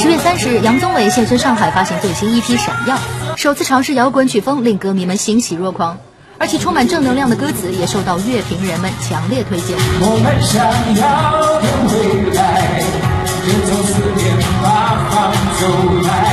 十月三十日杨宗纬现身上海发行最新一批闪耀首次尝试摇滚曲风令歌迷们欣喜若狂。而且充满正能量的歌词也受到乐评人们强烈推荐。我们想要的未来就从四面八方走来。